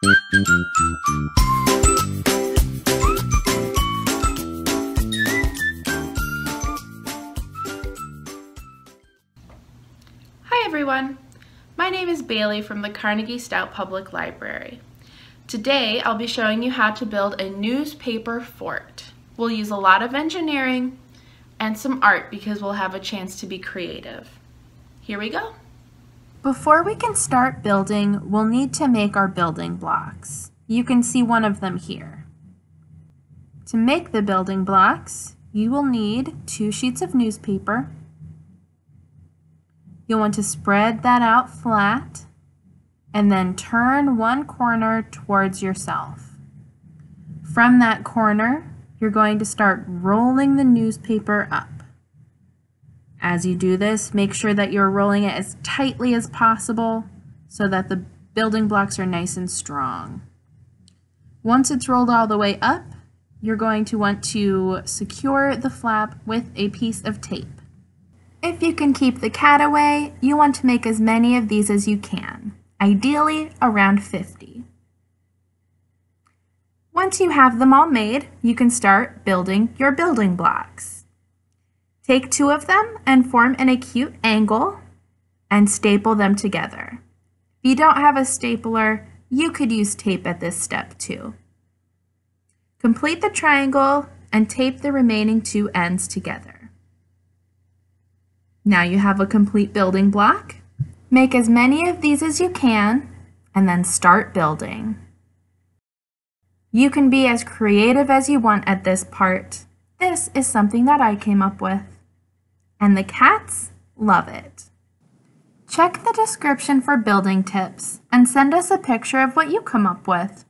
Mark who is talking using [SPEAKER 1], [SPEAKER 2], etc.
[SPEAKER 1] Hi everyone! My name is Bailey from the Carnegie-Stout Public Library. Today I'll be showing you how to build a newspaper fort. We'll use a lot of engineering and some art because we'll have a chance to be creative. Here we go.
[SPEAKER 2] Before we can start building, we'll need to make our building blocks. You can see one of them here. To make the building blocks, you will need two sheets of newspaper. You'll want to spread that out flat and then turn one corner towards yourself. From that corner, you're going to start rolling the newspaper up. As you do this, make sure that you're rolling it as tightly as possible so that the building blocks are nice and strong. Once it's rolled all the way up, you're going to want to secure the flap with a piece of tape. If you can keep the cat away, you want to make as many of these as you can, ideally around 50. Once you have them all made, you can start building your building blocks. Take two of them and form an acute angle and staple them together. If you don't have a stapler, you could use tape at this step too. Complete the triangle and tape the remaining two ends together. Now you have a complete building block. Make as many of these as you can and then start building. You can be as creative as you want at this part. This is something that I came up with and the cats love it. Check the description for building tips and send us a picture of what you come up with.